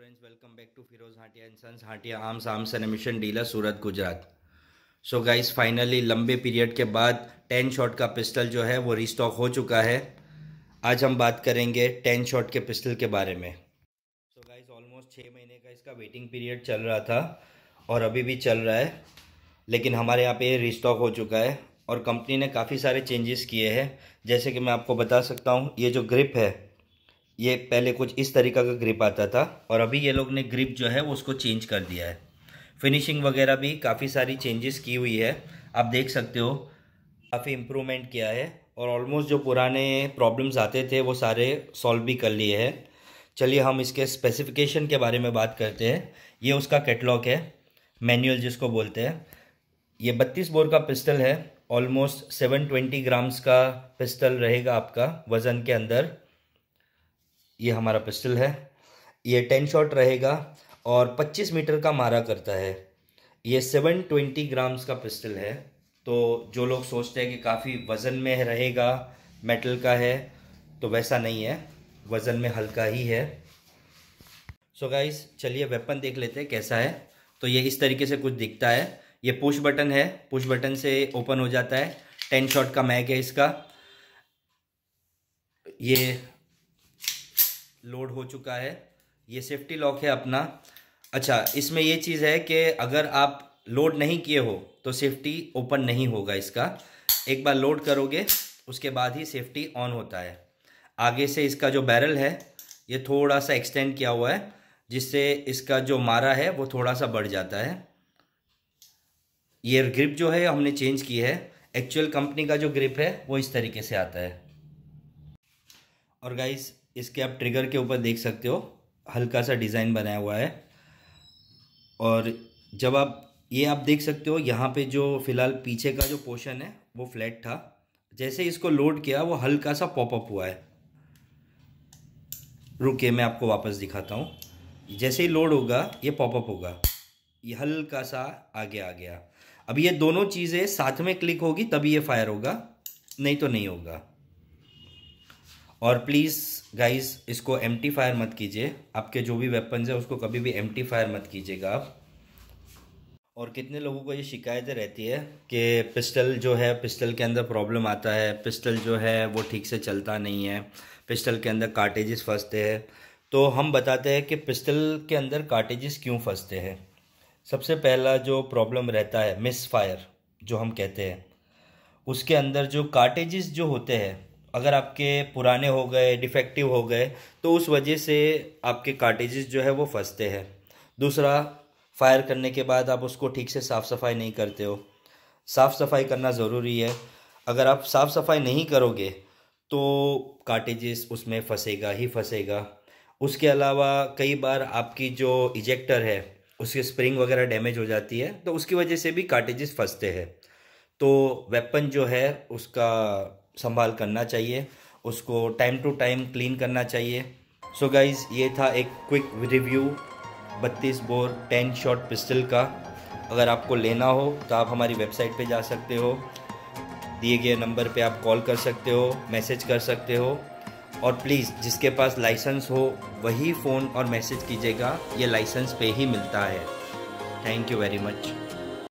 friends, welcome back to Firoz Hatia and sons Hatia Arms and Ammunition Dealer Surat Gujarat so guys finally लंबे period के बाद ten shot का pistol जो है वो restock हो चुका है। आज हम बात करेंगे टेन शॉट के पिस्टल के बारे में। सो गाइस ऑलमोस्ट छः महीने का इसका वेटिंग पीरियड चल रहा था और अभी भी चल रहा है। लेकिन हमारे यहाँ पे रिस्टॉक हो चुका है और कंपनी ने काफ़ी सारे चेंजेस किए हैं। जैसे कि मैं आपको बता सकता हूँ ये जो ग्रिप है ये पहले कुछ इस तरीका का ग्रिप आता था और अभी ये लोग ने ग्रिप जो है वो उसको चेंज कर दिया है। फिनिशिंग वगैरह भी काफ़ी सारी चेंजेस की हुई है। आप देख सकते हो, काफ़ी इम्प्रूवमेंट किया है और ऑलमोस्ट जो पुराने प्रॉब्लम्स आते थे वो सारे सॉल्व भी कर लिए हैं। चलिए हम इसके स्पेसिफिकेशन के बारे में बात करते हैं। ये उसका कैटलॉग है मैनुअल जिसको बोलते हैं। ये बत्तीस बोर का पिस्टल है ऑलमोस्ट सेवन ट्वेंटी ग्राम्स का पिस्टल रहेगा आपका वज़न के अंदर। ये हमारा पिस्टल है। ये टेन शॉट रहेगा और 25 मीटर का मारा करता है। ये 720 ग्राम्स का पिस्टल है। तो जो लोग सोचते हैं कि काफ़ी वज़न में रहेगा मेटल का है तो वैसा नहीं है। वज़न में हल्का ही है। सो so गाइस चलिए वेपन देख लेते हैं कैसा है। तो ये इस तरीके से कुछ दिखता है। ये पुश बटन है। पुश बटन से ओपन हो जाता है। टेन शॉट का मैग है इसका। ये लोड हो चुका है। ये सेफ्टी लॉक है अपना। अच्छा इसमें ये चीज़ है कि अगर आप लोड नहीं किए हो तो सेफ्टी ओपन नहीं होगा इसका। एक बार लोड करोगे, उसके बाद ही सेफ्टी ऑन होता है। आगे से इसका जो बैरल है, ये थोड़ा सा एक्सटेंड किया हुआ है, जिससे इसका जो मारा है, वो थोड़ा सा बढ़ जाता है। ये ग्रिप जो है, हमने चेंज की है। एक्चुअल कंपनी का जो ग्रिप है, वो इस तरीके से आता है। और गाइस इसके आप ट्रिगर के ऊपर देख सकते हो हल्का सा डिज़ाइन बनाया हुआ है। और जब आप, ये आप देख सकते हो, यहाँ पे जो फ़िलहाल पीछे का जो पोर्शन है, वो फ्लैट था। जैसे इसको लोड किया, वो हल्का सा पॉपअप हुआ है। रुके, मैं आपको वापस दिखाता हूँ। जैसे ही लोड होगा, ये पॉपअप होगा। ये हल्का सा आगे आ गया। अब ये दोनों चीज़ें साथ में क्लिक होगी, तभी ये फायर होगा, नहीं तो नहीं होगा। और प्लीज़ गाइस इसको एम फायर मत कीजिए। आपके जो भी वेपन्स है, उसको कभी भी एम फायर मत कीजिएगा आप। और कितने लोगों को ये शिकायतें रहती है कि पिस्टल जो है पिस्टल के अंदर प्रॉब्लम आता है पिस्टल जो है, वो ठीक से चलता नहीं है पिस्टल के अंदर कार्टेजेस फंसते हैं। तो हम बताते हैं कि पिस्टल के अंदर कार्टेजेस क्यों फंसते हैं। सबसे पहला जो प्रॉब्लम रहता है मिस फायर जो हम कहते हैं। उसके अंदर जो कार्टेजेस जो होते हैं अगर आपके पुराने हो गए डिफेक्टिव हो गए तो उस वजह से आपके कार्टेजेस जो है वो फंसते हैं। दूसरा फायर करने के बाद आप उसको ठीक से साफ़ सफ़ाई नहीं करते हो। साफ़ सफ़ाई करना ज़रूरी है। अगर आप साफ़ सफ़ाई नहीं करोगे तो कार्टेजेस उसमें फंसेगा ही फंसेगा। उसके अलावा कई बार आपकी जो इजेक्टर है, उसकी स्प्रिंग वगैरह डैमेज हो जाती है तो उसकी वजह से भी कार्टेजेस फंसते हैं। तो वेपन जो है, उसका संभाल करना चाहिए, उसको टाइम टू टाइम क्लीन करना चाहिए। सो so गाइज़ ये था एक क्विक रिव्यू बत्तीस बोर टेन शॉट पिस्टल का। अगर आपको लेना हो तो आप हमारी वेबसाइट पे जा सकते हो। दिए गए नंबर पे आप कॉल कर सकते हो मैसेज कर सकते हो। और प्लीज़ जिसके पास लाइसेंस हो, वही फ़ोन और मैसेज कीजिएगा, ये लाइसेंस पे ही मिलता है। Thank you very much